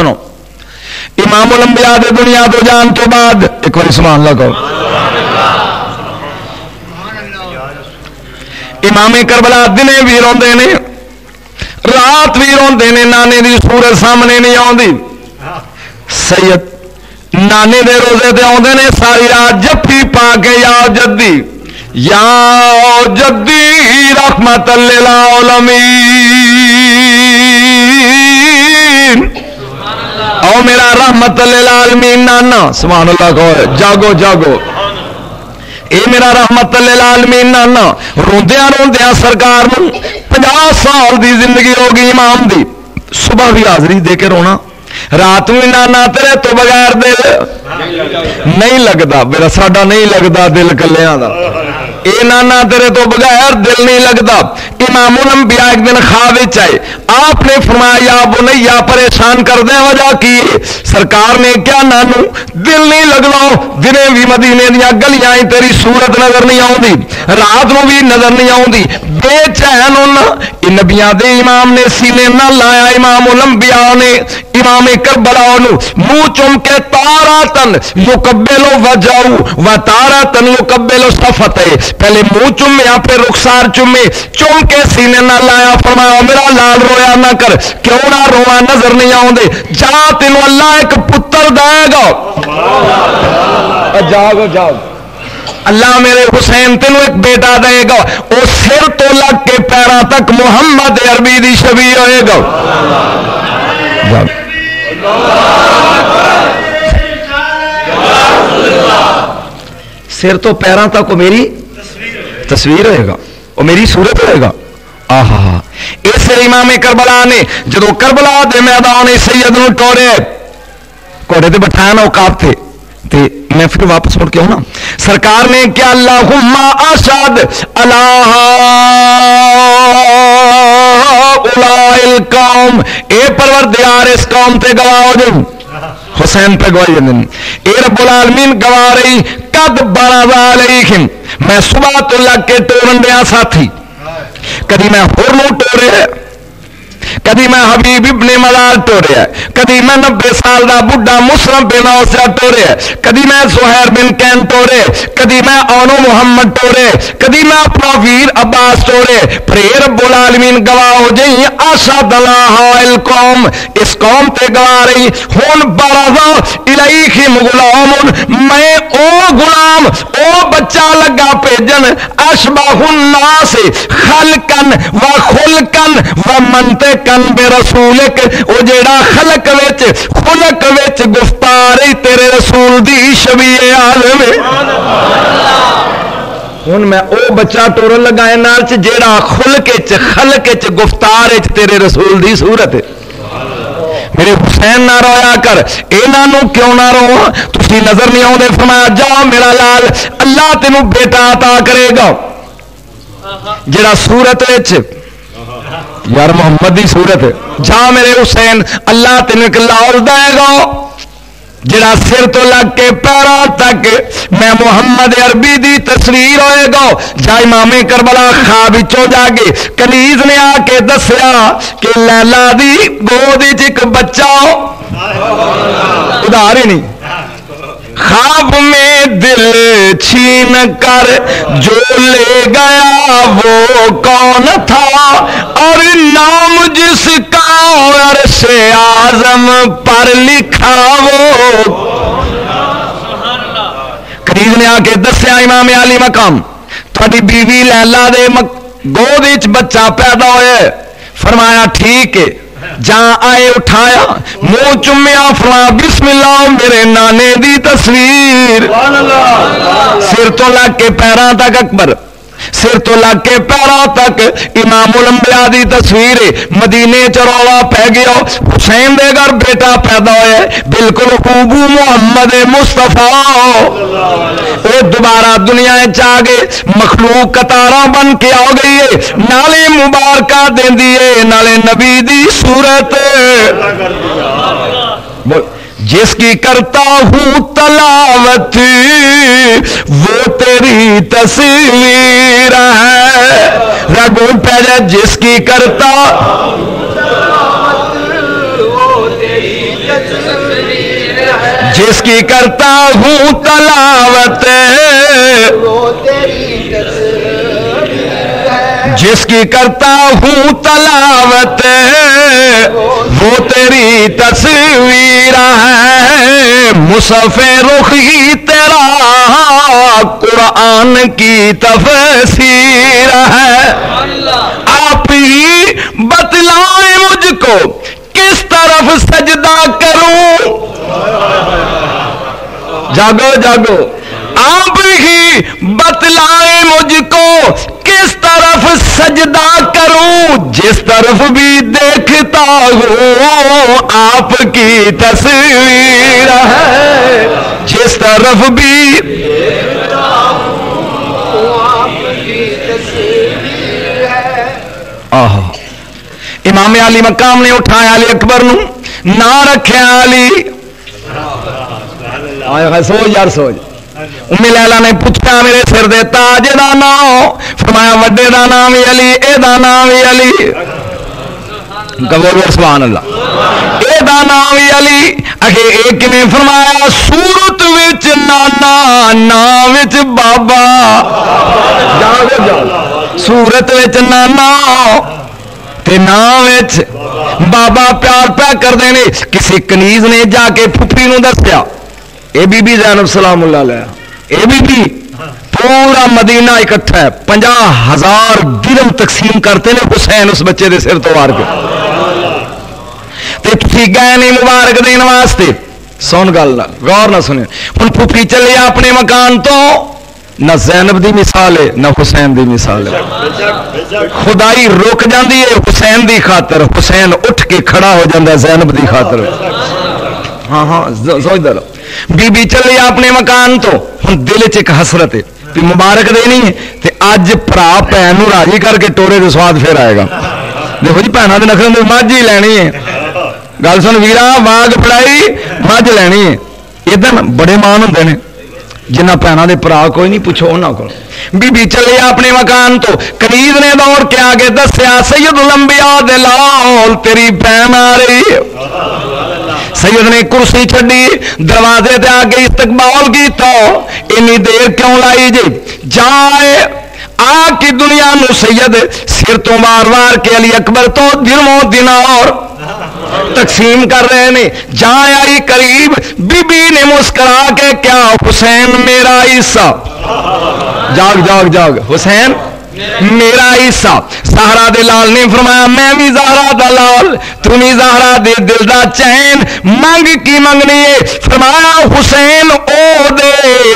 सुनो। इमाम लंबिया दुनिया तो जान तो बाद एक बार समान लगाओ इमामे करबला दिने भी रोंदे ने, रात भी रोंदे ने, नाने की सूरत सामने नहीं आती सैयद नाने दे रोज़े ते आते ने, सारी रात जफ्फी पा के या जद्दी या जद्दी रहमत आओ मेरा रहमत आलमीन नाना सुभान अल्लाह को जागो जागो ਇਹ ਮੇਰਾ ਰਹਿਮਤ ਲਿਲ ਆਲਮੀਨ ਨਾਨਾ ਰੋਂਦਿਆਂ ਰੋਂਦਿਆਂ ਸਰਕਾਰ ਨੂੰ 50 ਸਾਲ ਦੀ ਜ਼ਿੰਦਗੀ ਹੋ ਗਈ ਇਮਾਮ ਦੀ ਸਵੇਰ ਵੀ ਹਾਜ਼ਰੀ ਦੇ ਕੇ ਰੋਣਾ ਰਾਤ ਨੂੰ ਨਾਨਾ ਤੇਰੇ ਤੋਂ ਬਗੈਰ ਦਿਲ ਨਹੀਂ ਲੱਗਦਾ ਮੇਰਾ ਸਾਡਾ ਨਹੀਂ ਲੱਗਦਾ ਦਿਲ ਕੱਲਿਆਂ ਦਾ नाना, तेरे तो बगैर दिल नहीं लगता। इमाम अंबिया एक दिन खाब आए। आपने फरमाया, बुनैया परेशान कर दे, वजह की? सरकार ने क्या नानू, दिल नहीं लगना दिने भी मदीने दिया गलियाँ तेरी सूरत नज़र नहीं आती रात को भी नज़र नहीं आती बेचैन होना नबिया दे इमाम ने सीने न लाया, इमाम उलंबिया ने। इमाम करबला मुँह चुम के तारा तन, यो कब्बे लो वजाऊ, व तारा तन यो कब्बे लो सफत है। पहले मुँह चुमे फिर रुखसार चुमे चुम के सीने ना लाया, फरमाया मेरा लाल रोया ना कर। क्यों ना रोवा नज़र नहीं आते जा तेन अल्लाह एक पुत्र देगा जाओ जाओ अल्लाह मेरे हुसैन तेन एक बेटा देगा। वो सिर तो लग के पैरों तक मुहम्मद अरबी की छवि होएगा। सिर तो पैरों तक मेरी तस्वीर होएगा वो मेरी सूरत आहा इस इमाम करबला ने जो करबला के मैदान सैयद न टोरे, घोड़े ना औकाब थे। ते मैं फिर वापस मुड़ के ना। सरकार ने क्या अल्लाह आशाद कौम, ए परवर दियार इस कौम ते गवाह हो जाऊँ। हुसैन पे गवाही ए रब्बुल आलमीन गवा रही कद बड़ा खिम मैं सुबह तो लग के टोरन दिया साथी। कभी मैं होर टोरे कभी मैं हबीब इब्ने मलाल टोरिया कभी मैं नब्बे साल का बुढ़ा मुसलम बिन औसिया टोरे, कभी मैं सुहैर बिन कैन टोरे, कभी मैं ओनो मुहम्मद टोरे, कभी मैं अपना वीर अब्बास टोरे। फिर बुलालमीन गवाह हो जाई, आशा दलाहाल कौम, इस कौम ते गवाह रही, हुन बारा इलाही गुलाम मैं ओ गुलाम, ओ बच्चा लगा भेजन अशबाहुन नास, खलकन व खुलकन व मनते कन बे रसूल वो जेड़ा खलक विच खुलक विच गुफ्तार तेरे रसूल दी छवि आलम हूँ मैं ओ बच्चा टोरन लगा नाल च जेड़ा खुलके च खलके च गुफ्तार तेरे रसूल दी सूरत मेरे हुसैन ना रोया कर इन्हों क्यों ना रो तुम नज़र नहीं आते फरमाया जाओ मेरा लाल अल्लाह तेन बेटा अता करेगा। जरा सूरत यार मोहम्मद की सूरत। जा मेरे हुसैन, अल्लाह तेन एक लाल देगा। जरा सिर तो लग के पैरों तक मैं मुहम्मद अरबी की तस्वीर होएगा। जा इमामे करबला खा बिचो जाके कनीज ने आके दसिया कि लैला दी गोद बच्चा। उधार ही नहीं। खाब में दिल छीन कर जो ले गया वो कौन था? और नाम जिसका अरसे आज़म पर लिखा वो करीब ने आके दसिया इमाम आली मकाम। थोड़ी बीवी लैला दे गोद बच्चा पैदा होया फरमाया, ठीक है। जहाँ आए उठाया मुँह चुमया फला बिस्मिल्ला मेरे नाने दी तस्वीर। सिर तो लग के पैर तक अकबर। सिर तो लग के पैरों तक। इमाम उलंबिया की तस्वीर मदीने च रौला पै गया। हुसैन दे घर बेटा पैदा होया बिल्कुल खूबू मुहम्मद मुस्तफ़ा। वो दोबारा दुनिया च आ गए। मखलूक कतारा बन के आ गई है। नाले मुबारक है। नाले नबी दी सूरत। जिसकी करता हूँ तलावत, वो तेरी तस्वीर है। रघु पहले जिसकी करता जिसकी करता हूँ तलावत जिसकी करता हूँ तलावत, वो तेरी तस्वीर है। मुसफ़े रुख ही तेरा कुरान की तफसीर है। आप ही बतलाए मुझको, किस तरफ़ सजदा करूँ? जागो जागो। आप ही बतलाए मुझको किस तरफ़ सजदा करूँ, जिस तरफ़ भी देखता हूँ, आपकी तस्वीर है। जिस तरफ़ भी इमाम अली मकाम ने उठाया अली अकबर ना रखे अली। सोच यार सोच उम्मी ने पूछा, मेरे सिर दे ताज का नाम। फरमाया वे का नाम भी अली, एदा नाम भी अली। फरमाया, सूरत नाना ना विच बाबा। सूरत नाना ना विच प्यार प्या कर देने किसी कनीज ने जाके फुफी दसिया ये बीबी जैनब सलाम ये बीबी पूरा मदीना इकट्ठा है। पंजा हज़ार दिरम तकसीम करते ने हुसैन उस बच्चे के सिर तो मार के। गए नहीं मुबारक देने वास्ते, सुन गल गौर ना सुने। हूँ फुफी चले अपने मकान तो ना जैनब की मिसाल है, ना हुसैन की मिसाल है। खुदाई रुक जाती है हुसैन की खातर। हुसैन उठ के खड़ा हो जाता जैनब की खातर। हाँ हाँ सोचता रहो। बीबी चली अपने मकान तो हम दिल च एक हसरत है कि मुबारक देनी है तो अज भरा भैन राज़ी करके टोरे का स्वाद फिर आएगा देखो जी भैन के नखर मझ ही लैनी है गल सुन वीरा वाग फड़ाई मझ लैनी है इधर बड़े मान होंगे ने जिन्ना भैन के भरा कोई नहीं पूछो उन्होंने को बीबी चले अपने मकान तो कनीज ने दौड़ के आगे दसिया सैयद लंबिया दे लाल तेरी भैन आ रही है सैयद ने कुर्सी छी दरवाजे ते आके इस्तकबाल की तो इन्नी देर क्यों लाई जी? जाए, आके दुनिया नु सैयद सिर तो बार बार के अली अकबर तो दिनों दिन और तकसीम कर रहे ने। जाए आई करीब, बीबी ने मुस्करा के, क्या हुसैन मेरा हिस्सा जाग जाग जाग। हुसैन मेरा हिस्सा। सहारा दे लाल ने फरमाया, मैं भी जहरा दा लाल, तू भी जहरा दे दिल दा चैन। मंग की मंगनी है? फरमाया, हुसैन, ओ दे,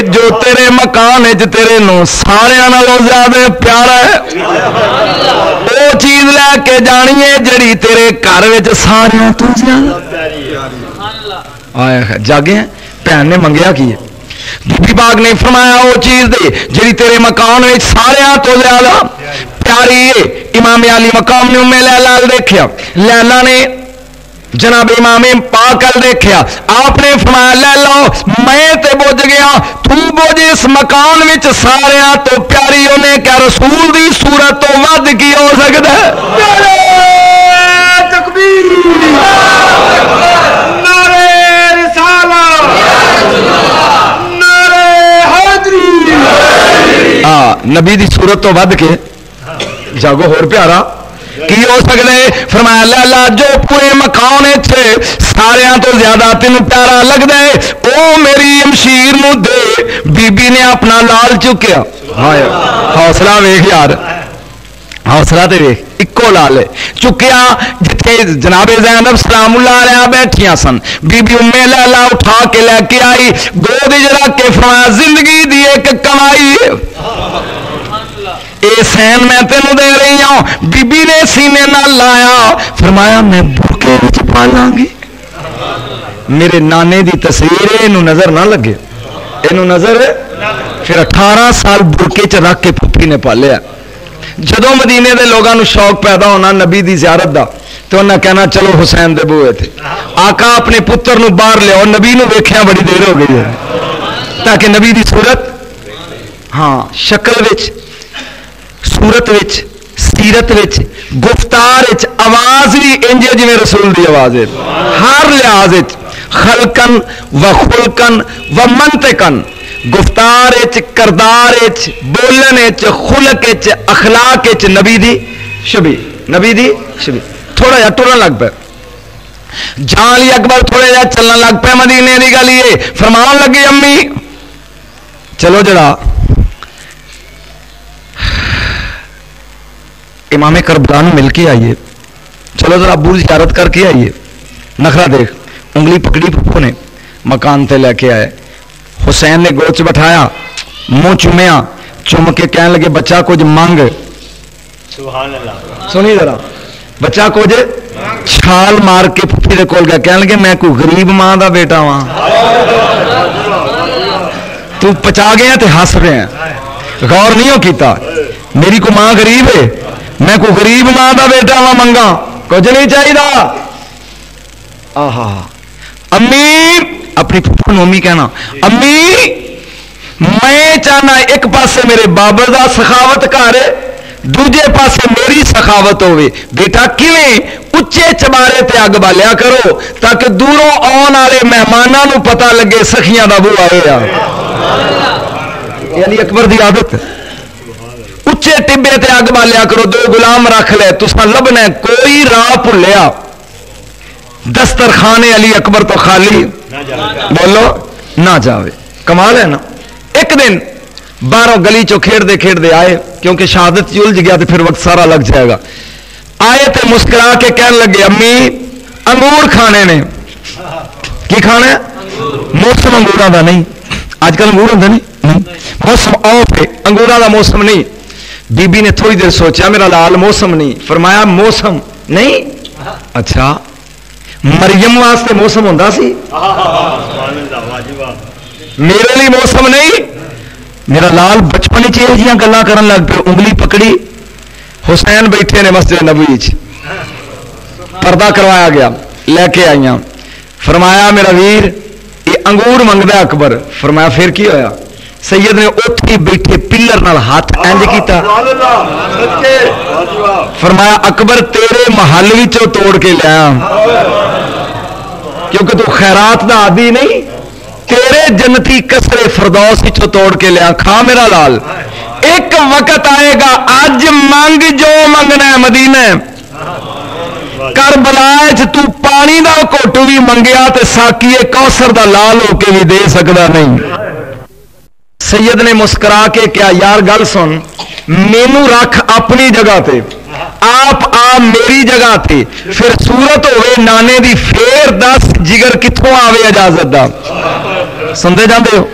जो तेरे मकान च तेरे नो सारे नालों ज़्यादा प्यारा है। वो चीज़ लैके जानी है, जड़ी तेरे घर सारे तो ज़्यादा। आया जागे भैन ने मंगया की है? बाग ने फरमाया वो चीज़ दे जी तेरे मकान में सारे तो ज़्यादा प्यारी है इमाम अली मकाम ने उम्मे लैला देखा लैला ने जनाब इमाम पाक देखा आपने फरमाया ले लो मैं ते बुझ गया, तू बुझ इस मकान में सारे तो प्यारी, उन्हें क्या रसूल की सूरत तो वध की हो सकता है? नबी की सूरत तो वध के। जागो होर प्यारा। की हो तो हौसला वेख यार। हौसला तो वेख इको लाल है। चुकया जिथे जनाबे जैनब सलामुल्ला बैठिया सन। बीबी उम्मे लाला उठा के लैके आई। गोद रख के फरमाया, ज़िंदगी दी एक कमाई। सैन, मैं तेन दे रही हूँ। बीबी ने सीने न लाया। फरमाया, मैं बुरके पालांगी। मेरे नाने की तस्वीर नज़र ना लगे। इन नज़र फिर अठारह साल बुरके च रख के पुप्पी ने पालिया। जो मदीने के लोगों शौक पैदा होना नबी की जियारत का तो उन्हें कहना, चलो हुसैन दे बुए थे आका अपने पुत्र बहर लिया नबी वेख्या, बड़ी देर हो गई है। ताकि नबी की सूरत हाँ शक्ल सूरत सीरत गुफ्तार आवाज़ भी इंज जिम्मे रसूल की आवाज़ है हर लिहाज खलकन व खुलकन व मनतकन। गुफ्तार करदार बोलन खुलक अखलाक नबी दी छबी नबी दी छबी थोड़ा जा टुरन लग पे। जान ली अकबर, थोड़े जा चलना लग पे मदीने की गल ये फरमान लगी, अम्मी। चलो जरा। इमाम करबला मिल के आइए। चलो जरा अबू जियारत करके आइए। नखरा देख उंगली पकड़ी पप्पू ने मकान से लैके आए। हुसैन ने गोच बैठाया मुँह चुमया चुम के कह लगे बच्चा कुछ मंग। सुनी जरा बच्चा कुछ छाल मार के पुप्पी के कोल गया। कह लगे मैं कोई गरीब माँ का बेटा वहाँ तू पचा गया तो हस रहे हैं। गौर नहीं हो किया मेरी को माँ गरीब है? मैं को गरीब माँ का बेटा वहाँ मंगा कुछ नहीं चाहिए आहा अम्मी अपनी पुप्पा अम्मी कहना अम्मी मैं चाहना एक पासे मेरे बाबर का सखावत घर दूजे पासे मेरी सखावत हो बेटा किवें उच्चे चबारे ते अग बालिया करो ताकि दूरों आने वाले मेहमानों पता लगे सखियाँ का बुआ होया यानी अकबर की आदत उच्चे टिब्बे ते अग बालिया करो दो गुलाम रख ले तुसा लभना कोई राह भुलिया दस्तरखाने अली अकबर तो खाली बोलो ना जावे कमाल है ना एक दिन बारह गली चो खेड़ते खेड़ते आए क्योंकि शहादत उलझ गया तो फिर वक्त सारा लग जाएगा आए तो मुस्कुरा के कह लगे अम्मी अंगूर खाने ने की खाने मौसम अंगूर का नहीं अजकल अंगूर होंगे नहीं मौसम ऑफ़ है अंगूर का मौसम नहीं बीबी ने थोड़ी देर सोचा, मेरा लाल मौसम नहीं। फरमाया, मौसम नहीं? अच्छा मरियम वास्ते मौसम होंगे मेरे लिए मौसम नहीं। मेरा लाल बचपन च यह गल लग पे, उंगली पकड़ी। हुसैन बैठे ने मस्जिद नबी पर्दा करवाया गया, लैके आईया फरमाया, मेरा वीर ये अंगूर मंगता अकबर। फरमाया, फिर की होया? सैयद ने उठ बैठे पिलर नाल हाथ इंज किया फरमाया अकबर तेरे महल विचों तोड़ के लिया क्योंकि तू खैरात का आदि नहीं तेरे जनती कसरे फरदौस विचों तोड़ के लिया खा मेरा लाल। एक वक्त आएगा अज मंग जो मंगना है मदीने कर बलाए तू पानी का घोटू भी मंगया तो साकी कौसर का लाल होके भी दे सकता नहीं। सैयद ने मुस्कुरा के क्या यार, गल सुन, मेनू रख अपनी जगह ते। आप आ मेरी जगह ते। फिर सूरत हो नाने दी, फेर दस जिगर कितों आवे इजाज़त दा? सुनते जाते हो?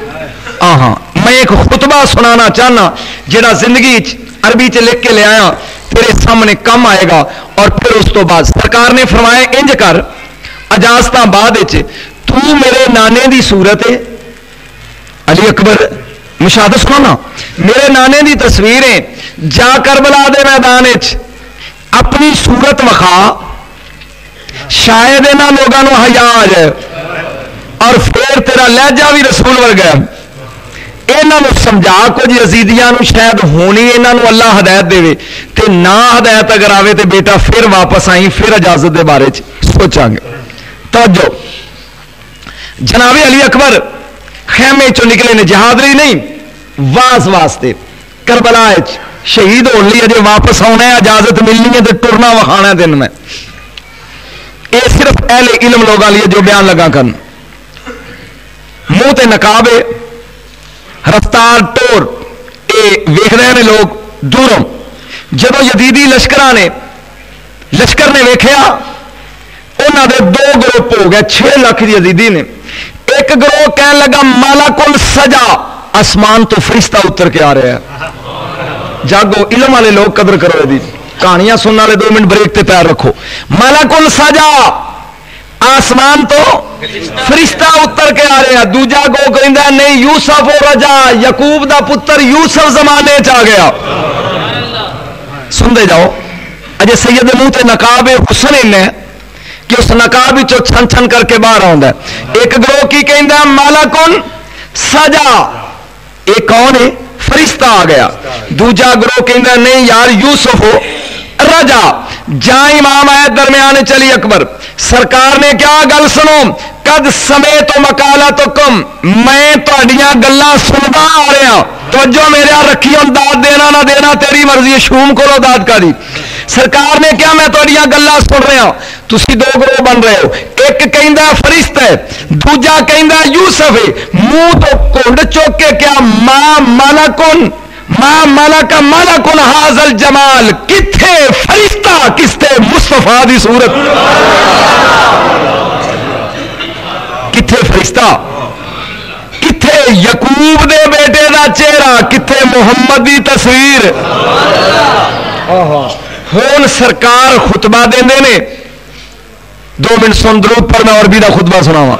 हाँ मैं एक खुतबा सुनाना चाहना जेड़ा ज़िंदगी अरबी च लिख के लिया तेरे सामने कम आएगा और फिर उस तो बाद। सरकार ने फरमाया, इंज कर अजाजत बाद तू मेरे नाने की सूरत है अली अकबर मुशाद सुना मेरे नाने की तस्वीर है जा करबला दे मैदान अपनी सूरत विखा शायद इन्होंने लोगों हया आ जाए और फिर तेरा लहजा भी रसूल वर्गा इन्हों समझा कुछ अजीदिया शायद होनी इन्हों अल्लाह हदायत दे तो ना हदायत अगर आए तो बेटा फिर वापस आई फिर इजाज़त के बारे सोचा तो जो जनाबे अली अकबर खेमे चो निकले ने जहादरी नहीं। वास वास्ते करबला शहीद होने अजय वापस आना है इजाज़त मिलनी है तो टुरना वखाना दिन में। ये सिर्फ़ पहले इलम लोगों लिए जो बयान लगा कर मुँह ते नकाब रफ्तार, टोर। ये वेख रहे हैं लोग दूरों। जो यदीदी लश्कर ने लश्कर ने वेख्या उन्होंने दो ग्रुप हो गए छह लख यदीदी ने। एक ग्रोह कह लगा, माला कुल सजा। आसमान तो फरिश्ता उतर के आ रहा है। जागो, इलम वाले लोग कदर करो यदि कहानियाँ सुनने वाले दो मिनट ब्रेक ते पैर रखो। माला कुल सजा। आसमान तो फरिश्ता उतर के आ रहा दूजा गो कहता नहीं, यूसफ रजा, यकूब का पुत्र यूसफ जमाने च आ गया। सुनते जाओ। अजय सैयद मुँह ते नकाब हुसन इन्हें। कि उस नकाब छन छन करके बाहर आता एक ग्रोह की कहता माला कौन सजा। एक कौन है? फरिश्ता आ गया। दूजा ग्रोह कहता नहीं यार, यूसुफ हो, रजा। जा इमाम आया दरमियान चली अकबर। सरकार ने क्या गल सुनो? कद समय तो मकाला तो कम। मैं थोड़िया गल सुनता आ रहा। तो जो मेरे रखी हम दाद देना ना देना, तेरी मर्ज़ी, शूम को दाद का दी सरकार ने क्या मैं थोड़िया गल सुन रहा तुम दो ग्रोह बन रहे हो। एक कहता फरिश्त है, दूजा कहता यूसफ है। मुँह तो कुंड चुक के क्या माँ मालाकुन? माँ मालाका मालाकुन हाजल जमाल। किथे फरिश्ता, किसते मुस्तफ़ा की सूरत? किथे फरिश्ता? किथे यकूब दे बेटे का चेहरा? किथे मुहम्मद की तस्वीर? हूँ सरकार खुतबा देंगे ने। दो मिनट सुन, दरूद पर मैं और भी खुतबा सुनावा।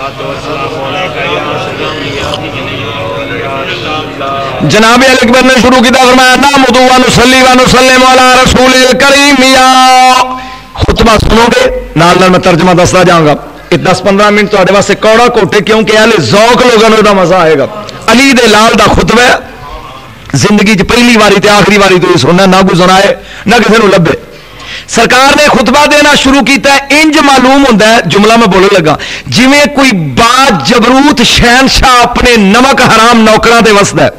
जनाब अकबर ने शुरू किया फरमाया, ना मुदू वसली वसले मौला रसूल करीम खुतबा सुनोगे? नाल नाल मैं तर्जमा दसता जाऊँगा दस पंद्रह मिनट थोड़े वास्ते कौड़ा कोटे क्योंकि हले जौक लोगों मज़ा आएगा। अली दे लाल का खुतबा ज़िंदगी च पहली बारी आखिरी बारी तो सुनना ना कोई सुनाए ना किसी लभे सरकार ने खुतबा देना शुरू किया इंज मालूम होंगे जुमला मैं बोलने लगा जिमें कोई बात जबरूत शहनशाह अपने नमक हराम नौकरों से वसद है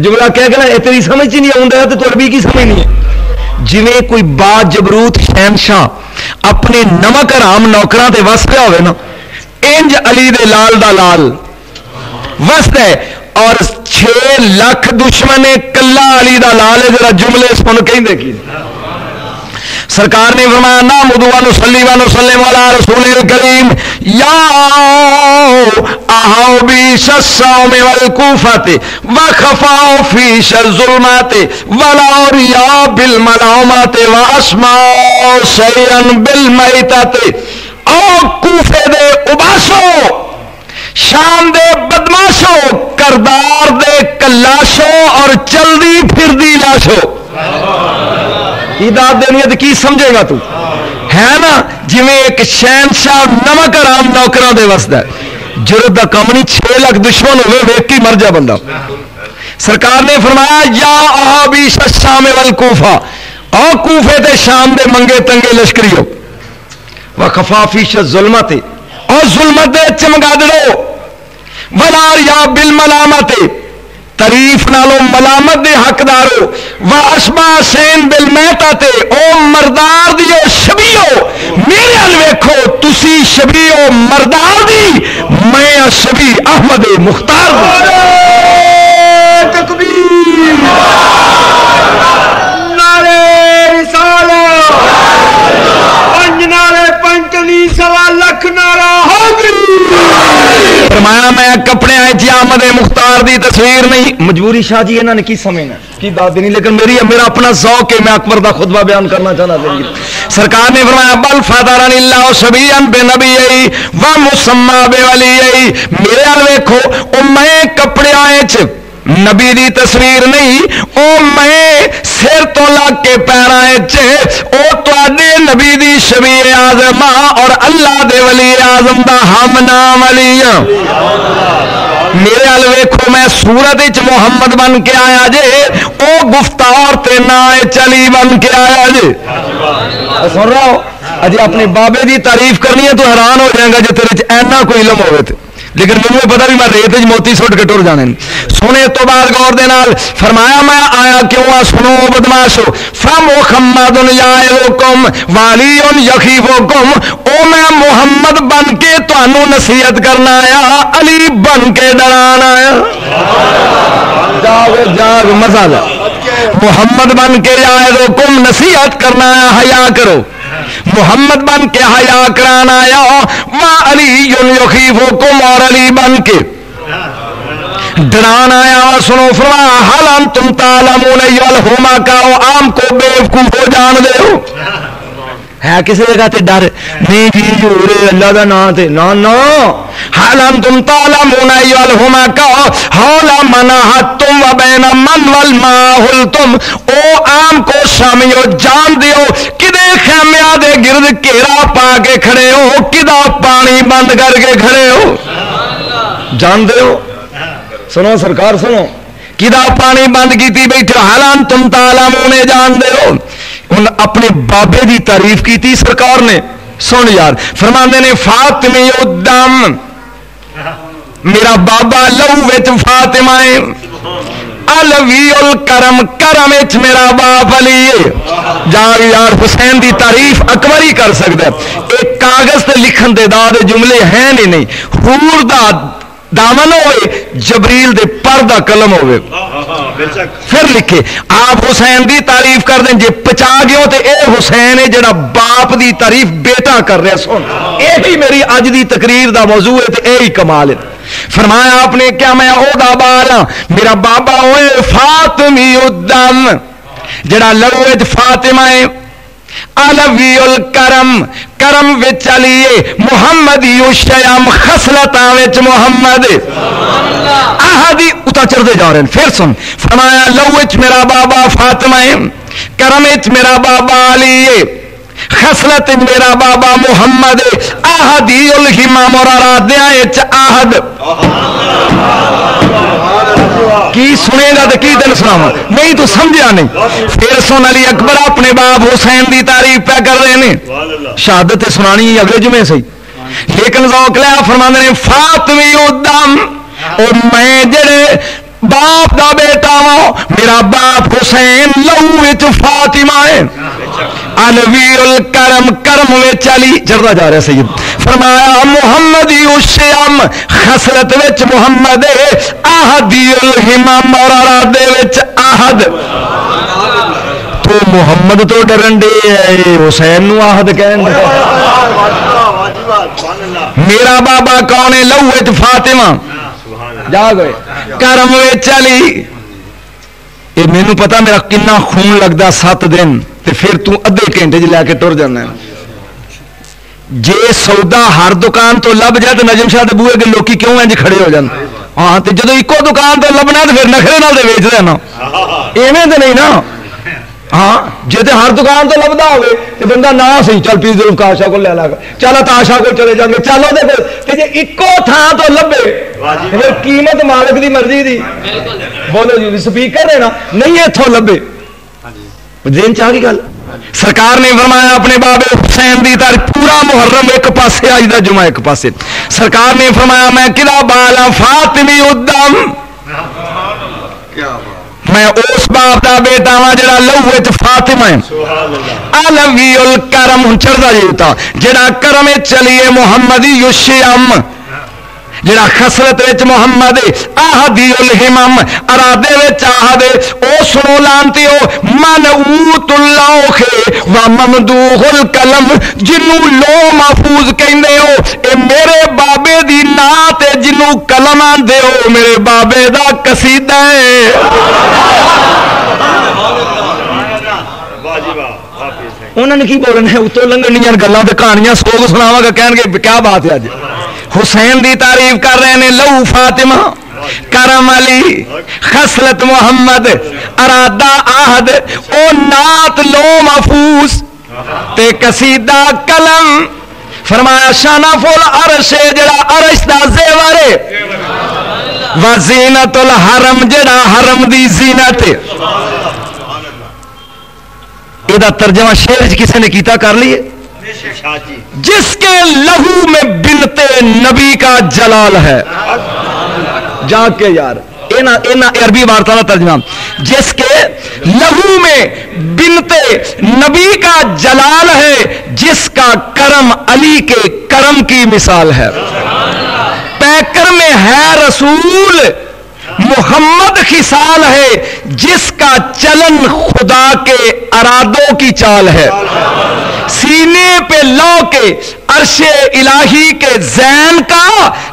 जुमला क्या कहना तेरी समझ ही नहीं आता तो तुर भी की समझ नहीं है जिमें कोई बात जबरूत शहनशाह अपने नमक हराम नौकरों से वस रहा हो इंज अली दे लाल दा लाल वसद है और छे लख दुश्मन कला अली का लाल है, जरा जुमले सुन के? देखी सरकार ने फरमाया, ना मुदुआ सली वन सल्ले वाला रसूल करीम आओ भी फ़ी बिल कूफे दे उबासो। शाम दे बदमाशो करदार दे कलाशो और चलदी फिरदी लाशो। ईदात देनी है तो की समझेगा तू? है ना? जिमें एक शहनशाह नमक आराम नौकरों के वसद ज़रूरत का कम नहीं छे लाख दुश्मन हो मर जा बंदा। सरकार ने फरमाया या भी शाम वल कूफा। आ कूफे ते शाम दे मंगे तंगे लश्करियो। व खफाफी जुलमा और जुलमत चमका दो वलार या बिल मलामत, तारीफ़ नालो, मलामत दे हकदारो व अशबा सेन बिल मेहता ते, ओ मरदार दियो शबीओ मेरे अल वेखो, तुसी शबीओ मरदार दी। मैं शबी अहमद मुख्तार तकबीर नारे रिसाला पंज नारे पंचनी सवा लख नारा फरमाया मैं कपड़े आए थी आमद मुख्तार की तस्वीर नहीं। मजबूरी शाह जी इन्होंने की समझना की बात नहीं लेकिन मेरी मेरा अपना शौक है मैं अकबर का खुतबा बयान करना चाहना चाहिए सरकार ने फरमाया बल फादारा शबीन बेनबी आई वह मुसम्मा नबी की तस्वीर नहीं, ओ मैं सिर तो लग के पैर नबी की शबीर आज़म और अल्लाह दे वली आज़म का हम नाम अली मेरे अल वेखो, मैं सूरत च मुहम्मद बन के आया जे, ओ गुफ्तार ते ना चली बन के आया जे। सुन रहा हो? अजय अपने बाबे की तारीफ़ करनी है तो हैरान हो जाएगा जो तेरे ऐना लेकिन मैं पता भी मैं रेत मोती सुट के टुर जाने सुने तो बाद गौर फरमाया मैं आया क्यों आ, सुनो बदमाशो। फम मुहम्मद हुकुम वाली यखीफुकुम ओ मैं मुहम्मद बन के थानू नसीहत करना आया, अली बन के डराना आया। जाग जाग, मज़ा जा मुहम्मद बन के आए हुकुम नसीहत करना आया, हया करो। मोहम्मद बन के हया करान आया माँ अली युखीफुकुम और अली बन के। डरान आया और सुनो, फरमा हलम तुम तालमून होमा का आम को बेवकूफ़ हो जान दे हो। है किसी जगह डर? नहीं जी ज़रूर अल्लाह का नाम थे ना ना। हालान तुम ताला मुना हुमा का, हौला मना हाथ तुम वबैन मन वल माहुल तुम। ओ आम को शामियो जान दियो, किदे खेमिया दे गिरद घेरा पा के खड़े हो, किदा पानी बंद करके खड़े हो? जान दे हो सुनो सरकार, सुनो। किदा पानी बंद की बैठे हालान तुम ताला मुने जान दे हो उन अपने बाबे की तारीफ़ की थी सरकार ने। सुन यार फरमाते ने, फातिमी उदम मेरा बाबा लहू फातिमा है। अलवी उल करम करम इच मेरा बाप अली जा यार, हुसैन की तारीफ़ अकबर ही कर सकता है। एक कागज़ से लिखन के दाद, जुमले हैं नहीं नहीं। हूर का दामन हो जबरील दे पर दा कलम हो फिर लिखे, आप हुसैन की तारीफ़ कर दें, जे पचा गयो तो यह हुसैन है जरा बाप की तारीफ़ बेटा कर रहा सुन। यही मेरी अज की तकरीर का मौजू है तो यही कमाल है। फरमाया आपने, क्या मैं ओदा बाल मेरा बाबा होए फातमी उदम जरा लहू फातिमा है अलवी उल करम करम विच चलिए मुहम्मद युशयम खसलता विच मुहम्मद। आहदी उता चढ़ते जा रहे हैं, फिर सुन। फरमाया लहू मेरा बाबा फातिमा है, करम मेरा बाबा अली खसलत मेरा बाबा मुहम्मद। आहदी उल हिमा मोरा राध्या आहद की सुनेगा तो की तेन सुनाव नहीं तू समझा नहीं। फिर सुन अली अकबर अपने बाप हुसैन की तारीफ़ पै कर रहे हैं शहादत सुनानी अगले जुमे सही लेकिन रोक लिया फरमाने ने, फातमी उदम और मैं जड़े बाप का बेटा वो, मेरा बाप हुसैन लहू फातिमा है। अलवीर करम करम चली। चढ़ता जा रहा फरमाया मुहम्मद उशम खसरत विच मुहम्मद आहदी हिमम और अरादे विच आहद तो मुहम्मद तो डरन दे हुसैन आहद कह मेरा बाबा कौन है? लहू फातिमा। जा गए। करम में चली ये मैनू पता मेरा किन्ना खून लगता सत दिन तो फिर तू अद्धे घंटे च लैके तुर जाना जे सौदा हर दुकान तो लभ जाए तो नजम शाह बूहे के लोग क्यों इंज खड़े हो जाते हाँ तो जो इको दुकान तो लभना तो फिर नखरे नाल वेच देना इवें हाँ जे तो हर दुकान तो लभदा हो बंदा ना सही चल पी जुल्म काशा को ले लागा चल ताशा को चले जाएँगे चल जे इको थां तो लभे कीमत मालिक की मर्ज़ी दी। बोलो जी स्पीकर देना नहीं इथों लभे। जेन चाह गल सरकार ने फरमाया अपने बाबे हुसैन की तारीफ़ पूरा मुहर्रम एक पासे अज का जुमा एक पासे। सरकार ने फरमाया मैं कि बाला फातिमी उदम मैं उस बाप का बेटा वा जरा लहू फातिमा अलवी उल करम चढ़ता जीता जरा करम चलिए मुहम्मदी युशियम। जरा खसरत विच मुहम्मद आहदी उल हिमम अरादे विच आहद, ओ सुनो लानती ओ मन ऊतुल्लाखे व ममदूहुल कलम जिन्नू लो महफूज कहंदे हो, ए मेरे बाबे दी नात है जिन्नू कलम आंदे हो, मेरे बाबे दा कसीदा है। उन्होंने की बोलना है, उतो लंघनिया गल्लां ते कहानियाँ सोग सुनावागा कहणगे क्या बात है अज हुसैन की तारीफ कर रहे हैं लहू फातिमा करम अली खसलत मुहम्मद अरादा आहद ओ नात लो मफूस ते कसीदा कलम फरमाया शाना फुल अरश जड़ा अरश दा जेवर वजीनतुल हरम जड़ा हरम दी जीनत ਇਹਦਾ ਤਰਜਮਾ ਸ਼ੇਰ ਚ ਕਿਸੇ ਨੇ ਕੀਤਾ ਕਰ ਲਈਏ जिसके लहू में बिनते नबी का जलाल है। जाके यार, एना एना अरबी वार्ता का तर्जमा। जिसके लहू में बिनते नबी का जलाल है, जिसका करम अली के करम की मिसाल है। पैकर में है रसूल मोहम्मद खिसाल है जिसका चलन खुदा के अरादों की चाल है। सीने पे लौ के अरशे इलाही के जैन का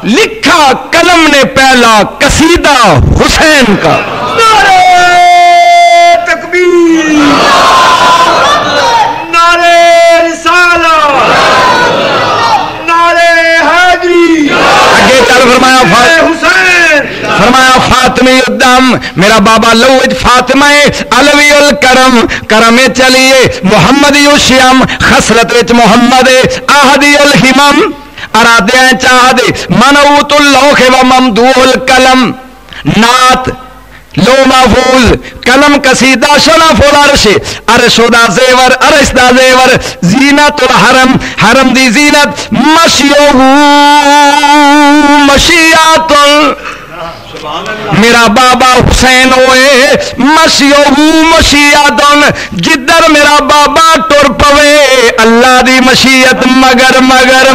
लिखा कलम ने पहला कसीदा हुसैन का। नारे तकबीर। नारे रिसाला। नारे हाजरी। आगे चल फरमाया हुसैन। फरमाया फातमी उद्दम मेरा बाबा लहू फातिमा अलवी उल करम। करम चलिए, मोहम्मद युशियम, खसरत विच मोहम्मद आहदी उल हिमम। अरादे चाहदे, मनऊतुल लौखे व ममदूल कलम। नात लो महफूज कलम कसीदा शना फुल अरशुदा जेवर अरशदा जेवर। जीनतुल हरम हरम दी जीनत। मशियो मशियातुल। मेरा बाबा हुसैन होए मसियो मशीयादन जिधर मेरा बाबा टुर पवे, अल्लाह दी मसीहत मगर मगर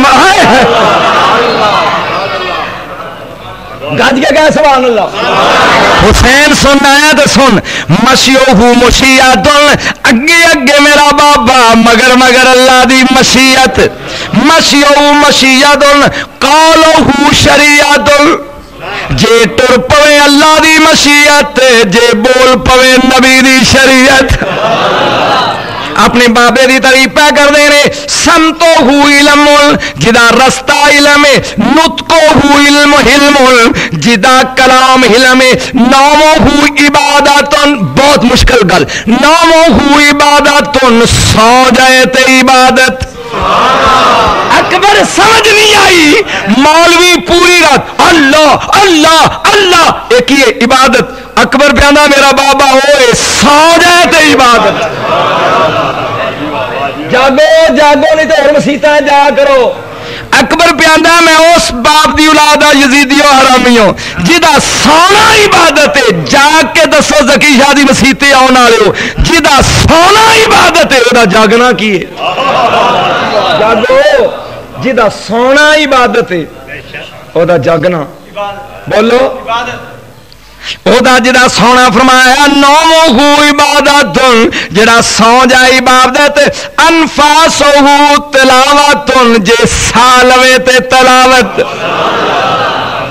गज के सवाल हुसैन सुनना है तो सुन मसियो हूँ मुशियातुल अगे अगे मेरा बाबा, मगर मगर अल्लाह दी मशीयत मसियो मशीयतुल कालो हूँ शरीयतुल जे टुर पवे अल्लाह दी मशीयत जे बोल पवे नबी दी शरीयत। अपने बाबे की तारीफ़ पै कर देने संतो हु इलमुल, जिदा रस्ता इलम नुतको हु इल्म हिलमुल, जिदा कलाम हिलम नामो हु इबादतन। बहुत मुश्किल गल, नामो हु इबादतन, सौ जाए ते इबादत। अकबर, समझ नहीं आई। मौलवी पूरी रात, अल्लाह अल्लाह अल्लाह। एक ही इबादत। अकबर प्यादा मेरा बाबा हो सौ जाए इबादत। जागो जागो, नहीं तो और मसीता जा करो। अकबर प्यादा मैं उस बाप की औलाद हरामी हो जिदा सोना इबादत है, जाके दसो जकी शाह मसीते आने वाले हो जिदा सोना इबादत है वह जागना की है? जागो, जिदा सोना इबादत है वह जागना। बोलो। जिदा सोना फरमाया हु इबादत जिदा सौ जा इबादत अनफास हु तिलावत जे सालवे ते तलावत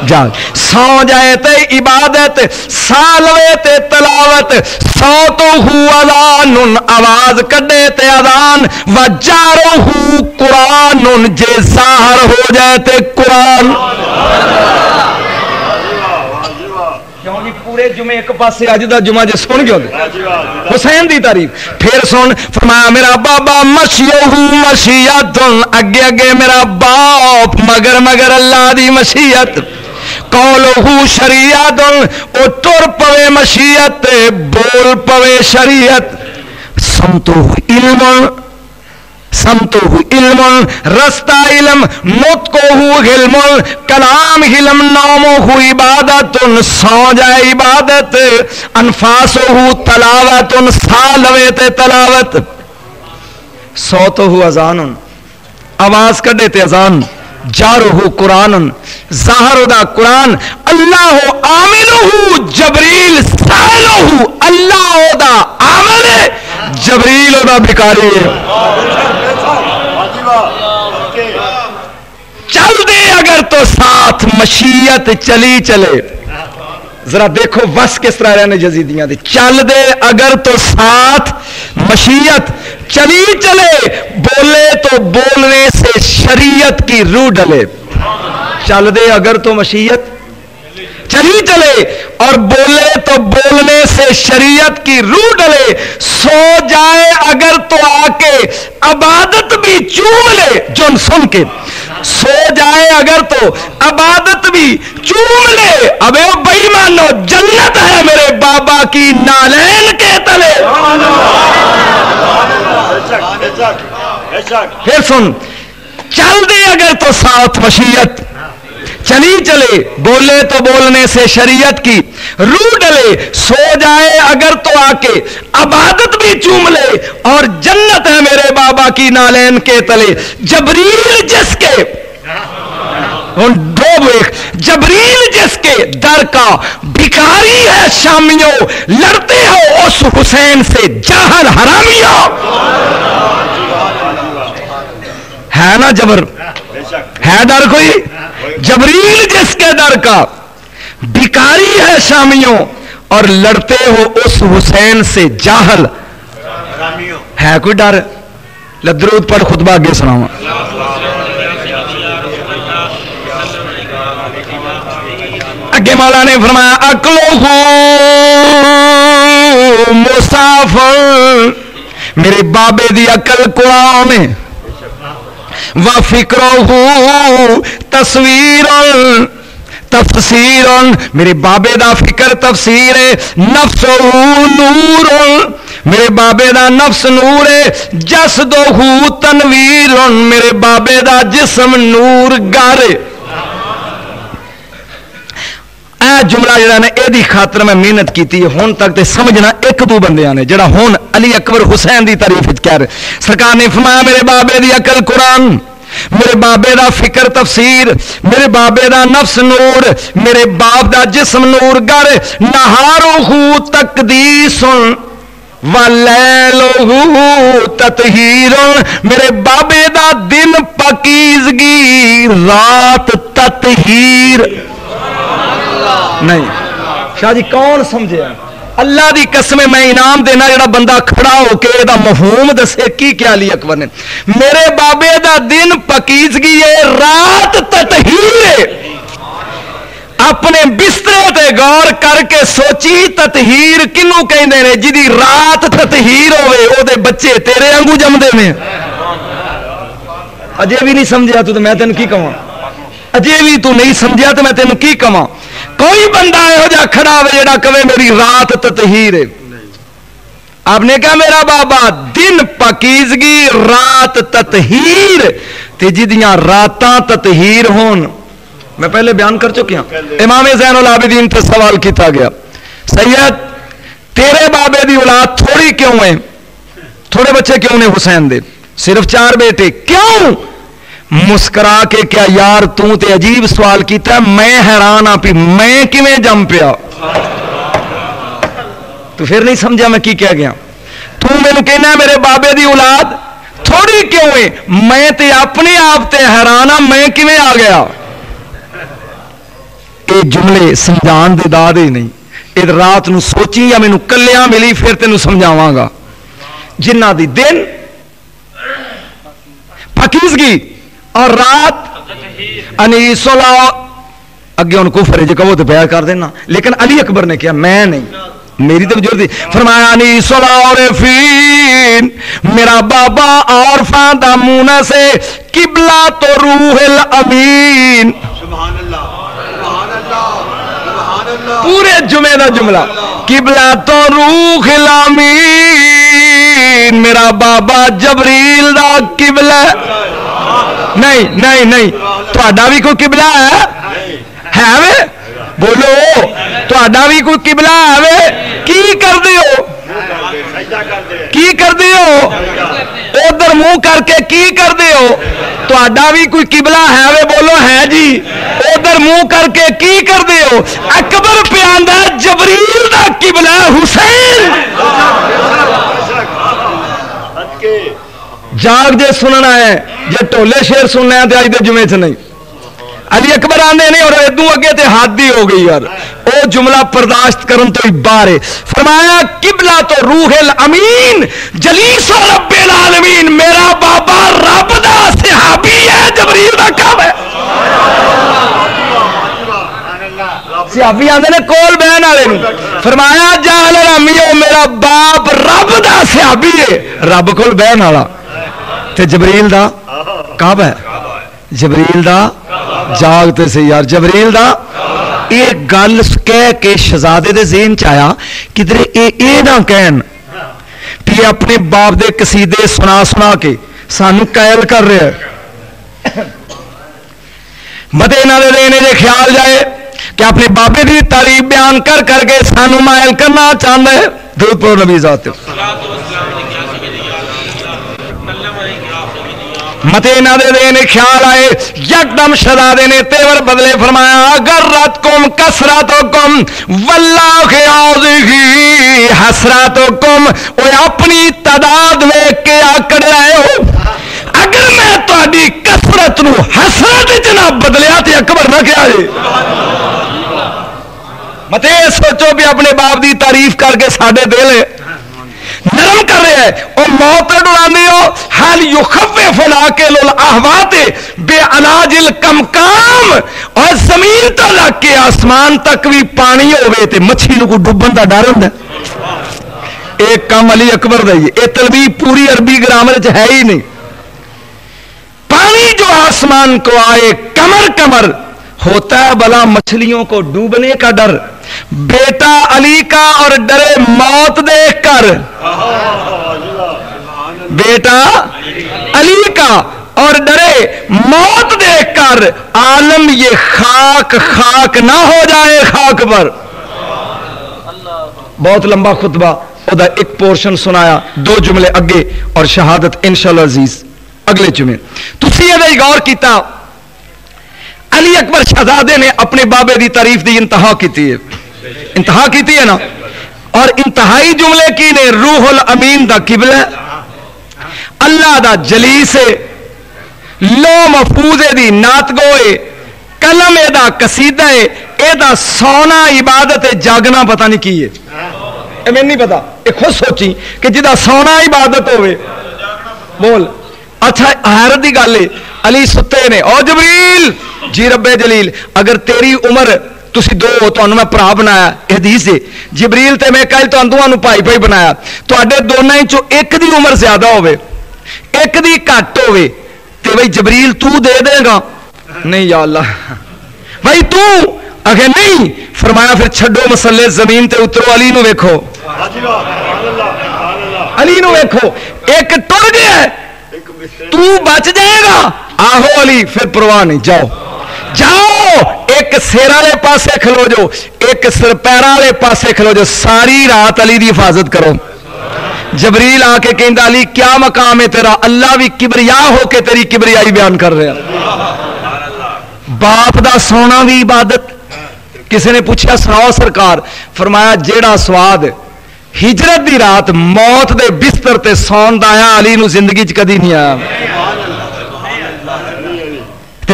जाग सौ जाए ते इबादत सालवे ते तलावत सौ तो हु अजान आवाज़ कड्डे ते अजान व जारो हु कुरान जे जाहर हो जाए ते कुरान जुमे एक पास अज का जुमा जो सुन गए हुसैन की तारीफ़ फिर सुन फरमाया मेरा बाबा मशिया तुम अगे अगे मेरा बाप मगर मगर अल्लाह की मशीयत कौलहू शरीयत तुर पवे मशीयत बोल पवे शरीयत इल्म समतो इल्म रस्ता इल्म मुतको हिलम कलाम हिलम, नामो हु इबादत सौ जाए इबादत, अनफास हु तलावत सालवे ते तलावत। सौ तो हु अजान आवाज़ कटे ते अजान, जारो कुरान जाहर कुरान, अल्लाह आमिनो जबरील सालो अल्लाह आमन जबरील भिकारी चल दे अगर तो साथ मशीयत चली चले। जरा देखो बस किस तरह रहने जजीदियाँ दे। चल दे अगर तो साथ मशीयत चली चले, बोले तो बोलने से शरीयत की रूह डले चल दे अगर तो मशीयत चली चले और बोले तो बोलने से शरीयत की रूह डले। सो जाए अगर तो आके अबादत भी चूम ले जो सुन के। सो जाए अगर तो अबादत भी चूम ले। अबे वो मानो जन्नत है मेरे बाबा की नालैन के तले। फिर सुन चल दे अगर तो साथ मशीयत। चली चले, बोले तो बोलने से शरीयत की। रू डले, सो जाए अगर तो आके। अबादत भी चूम ले, और जन्नत है मेरे बाबा की नालैन के तले। जबरील जिसके जबरील जिसके दर का भिखारी है शामियों, लड़ते हो उस हुसैन से जाहर हरामियों। है ना जबर? है डर कोई? जबरील जिसके दर का। भिकारी है शामियों और लड़ते हो उस हुसैन से जाहल। है कोई डर? लद्रूद पर खुतबा आगे सुनावा अगे मौला ने फरमाया, अकलो मुसाफर, मेरे बाबे दी अकल कुरान व फिक्रो तस्वीर, तफसीर। मेरे बाबे का फ़िक्र तफसीर है, नफ्स नूर मेरे बाबे का नफ्स नूर है जस दो तनवीर। मेरे बाबे का जिसम नूर गर जुमला जरा ने यदि खातर मैं मेहनत की हूँ। तक तो समझना एक दो बंद ने जरा हूँ अली अकबर हुसैन की तारीफ़ कह रहे सरकार ने फरमाया, मेरे बाबे की अकल कुरान, मेरे बाबे का फ़िक्र तफसीर, मेरे बाबे का नफ्स नूर, मेरे बाप का जिसम नूर गर, नहारो हू तकदी सुन ततहीर मेरे बाबे का दिन पकीजगी रात ततहीर। नहीं। शाह जी, कौन समझे? अल्लाह की कसम मैं इनाम देना जरा बंदा खड़ा होके मफहूम दसे, की क्या ली अकबर ने? मेरे बाबे का दिन पकीजगी है, रात ततहीर अपने बिस्तरे ते गौर करके सोची, ततहीर किनू कहते जिदी रात ततहीर हो बच्चे तेरे आंगू जमते में अजे भी नहीं समझा तू तो मैं तेन की कह अजे भी तू नहीं समझा तो मैं तेन की कह कोई बंदा यहो खड़ा हो जरा कवे, मेरी रात ततहीर है। आपने कहा, मेरा बाबा, दिन पकीजगी, रात ततहीर। ते जिदियाँ रात ततहीर होन। मैं पहले बयान कर चुकी हूँ। इमाम जैन आबिदीन से सवाल किया गया। सैयद, तेरे बाबे की औलाद थोड़ी क्यों है? थोड़े बच्चे क्यों ने हुसैन दे? सिर्फ़ चार बेटे। क्यों? मुस्करा के क्या, यार, तू तो अजीब सवाल किया मैं हैरान आ पी मैं किमें जम पिया? तू फिर नहीं समझा मैं की कह गया। तू मैनू कहना मेरे बाबे की औलाद, थोड़ी क्यों है? मैं तो अपने आप ते हैरान आ मैं किमें आ गया? ये जुमले समझाण दे दाद ही नहीं। ये रात न सोची या मैनू कलिया मिली, फिर तेन समझावगा। जिन्ना दी दिन फकीजगी और रात अनीसोला अगे उन कुफर जो कहो तो प्यार कर देना। लेकिन अली अकबर ने किया मैं नहीं। मेरी तो बुज़ुर्ग फरमाया अनी और फीन मेरा बाबा और फादा मुना से किबला तो रूहल अमीन। पूरे जुमे का जुमला किबला तो रूह अमीन। मेरा बाबा जबरील का किबला। नहीं नहीं नहीं। थोड़ा भी कोई किबला है? है वे? बोलो। थोड़ा भी कोई किबला है वे? की कर हो? की कर हो? उधर मुँह करके की कर हो? थोड़ा भी कोई किबला है वे? बोलो, है जी। उधर मुँह करके की कर हो? अकबर प्यादा जबरील का किबला हुसैन। जाग जे सुनना है। जे ढोले शेर सुनना है तो अज के जुमे च नहीं। अली अकबर आने नहीं और इदू अगे तो हद ही हो गई यार। वो जुमला बर्दाश्त करन तो बार। है फरमाया, किबला तो रूहेल अमीन, जलीस रब्बेल आलमीन, मेरा बाबा रब दा सहाबी है, जबरील दा कब है। सियाफी आते ने कोल बहन वाले फरमाया जाल रामियो, मेरा बाप रब दा सियाबी है। रब कोल बहन वाला ते जबरील दा कब है। जबरील दा जागते से यार, जबरील दा एक गल कह के शहजादे दे जेन च आया, किधरे ए ना कहन। भी अपने बाप दे कसीदे सुना सुना के सानू कैल कर रहे मते इन्होंने देने जे ख्याल जाए कि अपने बाबे की तारीफ़ बयान कर करके सानू मायल करना चाहता है। दुरुद नबी जाते। मते नादे देने ख्याल आए, यकदम शदादे ने तेवर बदले फरमाया, अगर रत कुम कसरा तो कुम वल्ला हसरा तो कुम वो अपनी तादाद वेख के आकड़ रहे हो। अगर मैं थोड़ी कसरत न हसरत च बदलिया तो अकबर ना क्या जी मत सोचो भी अपने बाप की तारीफ़ करके साढ़े दिल नरम कर रहे हैं। मौत डुलाने हो। हाल युखवे फुला के लोल आहवाते। बे अनाजिल कम काम और ज़मीन तो लग के आसमान तक भी पानी होवे ते मच्छी को डुबन का डर होंगे एक कम अली अकबर का ये तलबी पूरी अरबी ग्रामर च है ही नहीं। पानी जो आसमान को आए कमर कमर होता है भला मछलियों को डूबने का डर। बेटा अली का और डरे मौत देखकर। बेटा अली का और डरे मौत देखकर आलम ये खाक खाक ना हो जाए खाक पर। बहुत लंबा खुतबा ओदा एक पोर्शन सुनाया, दो जुमले अगे और शहादत इनशाला अज़ीज़, अगले जुमे। तुम गौर किया अली अकबर शहजादे ने अपने बाबे की तारीफ़ की इंतहा की है। इंतहा की है ना? और इंतहाई जुमले की ने रूहुल अमीन का किबल, अल्लाह का जलीस लो मफूजे दी नात गोए, कलम एदा कसीदा है एदा सोना इबादत है, जागना पता नहीं की है। मैं नहीं पता ये खुद सोची कि जिदा सोना इबादत हो बोल अच्छा हैरत की गल अली सुते ने, ओ जबरील जी रबे जलील, अगर तेरी उम्र तुम दो तो मैं भरा बनाया हदीस है जबरील ते मैं कल तो दोनों भाई भाई बनाया। तो दोनों चो एक दी उम्र ज़्यादा हो एक दी घट हो भाई जबरील, तू दे देगा। नहीं, या अल्लाह। भाई, तू अगर नहीं, फरमाया फिर छो मसले ज़मीन ते उतरो, अली वेखो। अली वेखो। एक टुर गया तू बच जाएगा। आहो अली, फिर परवाह नहीं, जाओ। जाओ, एक सिर वाले पासे खलो जो, एक सिर पैर वाले पासे खलो जो, सारी रात अली की हिफाजत करो। जबरील आके कहता अली, क्या मकाम है तेरा? अल्लाह भी किबरिया होके तेरी किबरियाई बयान कर रहा बाप का सोना भी इबादत। किसी ने पूछा, सुनाओ सरकार। फरमाया, जेड़ा स्वाद हिजरत की रात मौत के बिस्तर से सौन आया, अली ज़िंदगी कदी नहीं आया।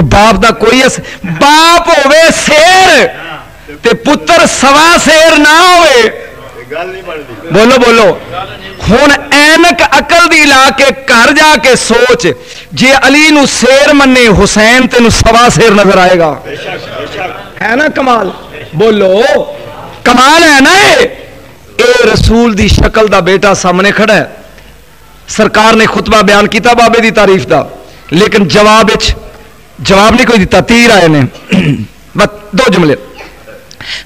बाप का कोई अस बाप होवे शेर, ते पुत्र सवा शेर ना होवे। बोलो बोलो। हूँ एनक अकल दी ला के घर जाके सोच, जे अली शेर मन्ने, हुसैन तेन सवा शेर नज़र आएगा। है ना कमाल? बोलो। कमाल है ना ये? रसूल दी शक्ल दा बेटा सामने खड़ा है। सरकार ने खुतबा बयान किया बाबे की तारीफ़ का लेकिन जवाब जवाब नहीं कोई दिता, तीर आए ने। दो जुमले।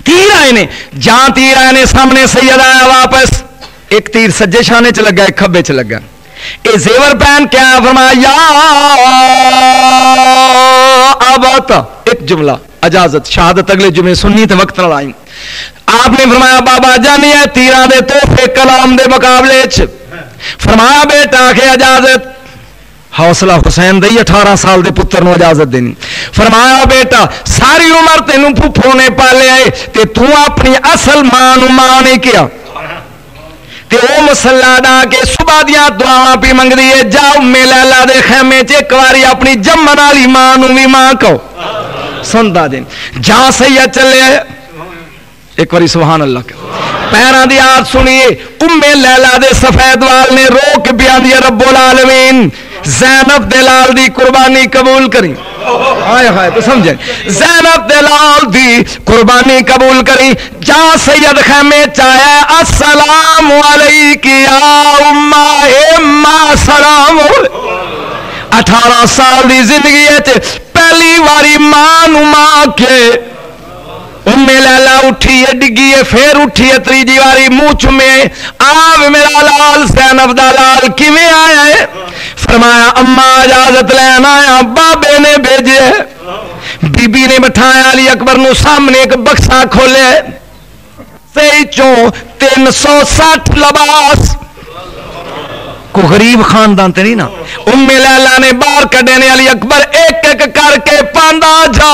तीर आए ने जहाँ तीर आए ने, सामने सैयद आया वापस। एक तीर सज्जे शाने च लगा एक खब्बे च लगा ये जेवर पहन क्या फरमाया? अब एक जुमला, इजाज़त, शहादत अगले जुमे सुननी तो वक्त लाई आपने फरमाया, बाबा जानिए तीर दे तोहफे कलाम दे मुकाबले फरमाया, बेटा के इजाज़त। हौसला हुसैन दई अठारह साल के पुत्र इजाज़त देनी। फरमाया, बेटा, सारी उम्र तेन भुफो ने पालिया ते तू अपनी असल माँ माँ ने किया। ते मसला डा के सुबह दिया दुआवा पी मंगदी है जाओ मेला दे खेमे च, एक बारी अपनी जम्मन वाली माँ भी माँ कहो। सुनता दिन। जा सही चले एक बारी सुबहान अल्लाह कहो। पैरों की आद सुनिए उम्मे लैला दे सफ़ेद वाल ने रोक बयान रबो आलमीन। जैनब दलाल दी कुर्बानी कबूल करी। हाय हाय तो समझे? जैनब दलाल दी कुर्बानी कबूल करी। जा सैयद खैमे चाहे, अस्सलाम सलाम अठारह साल की ज़िंदगी पहली बारी माँ माँ के उम्मे लाला उठी फिर उठी है बारी मुँह चुमे मेरा लाल लाल आया है फरमाया, अम्मा, इजाज़त लैन आया, बाबे ने भेजे। बीबी ने बिठाया अली अकबर नु सामने एक बक्सा खोले। सही चो तीन सौ सठ लबास। को गरीब खानदान ते नहीं ना? उम्मे लाला ने बाहर कटे ने अली अकबर एक एक करके पांदा जा।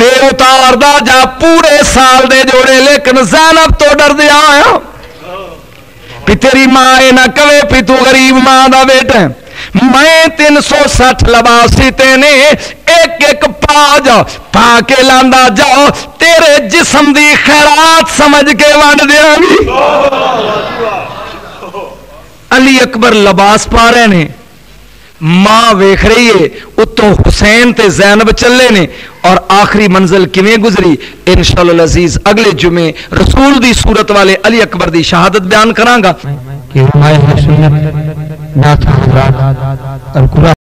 जा पूरे साल दे जोड़े लेकिन जैनब तो डर दिया आया भी तेरी माँ ये ना कवे भी तू गरीब माँ का बेटा है मैं तीन सौ सठ लबासी तेने एक एक पा जा पा के लांदा जाओ तेरे जिसम की खैरात समझ के वंड देंगी अली अकबर लबास पा रहे ने माँ वेख रही है उतो हुसैन ते जैनब चले ने और आखिरी मंजिल किमें गुजरी? इन अज़ीज़ अगले जुमे रसूल दी सूरत वाले अली अकबर की शहादत बयान करांगा।